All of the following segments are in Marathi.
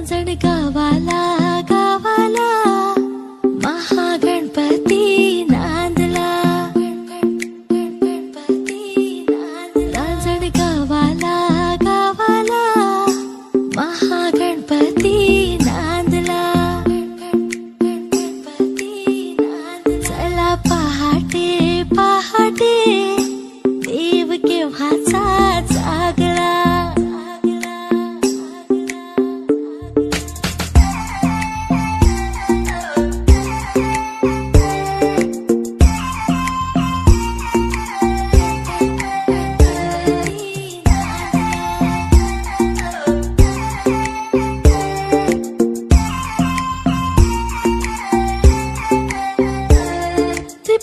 रांजण गावाला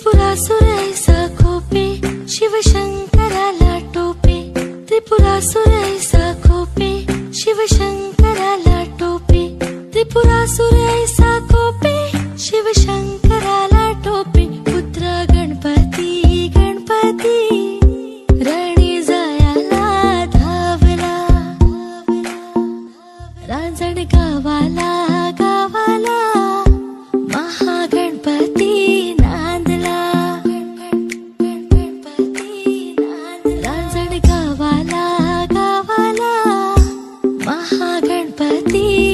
त्रिपुरासुरैसा खोपे शिवशंकराला टोपे. त्रिपुरासुरैसा खोपे शिवशंकराला टोपे. त्रिपुरासुरैसा खोपे शिवशंकराला टोपे. पुत्र गणपती गणपती. रणी जायाला धावला. रांजण गावाला hati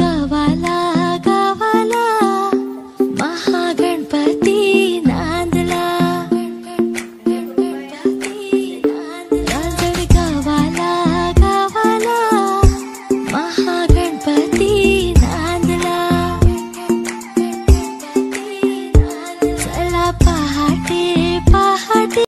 का वाला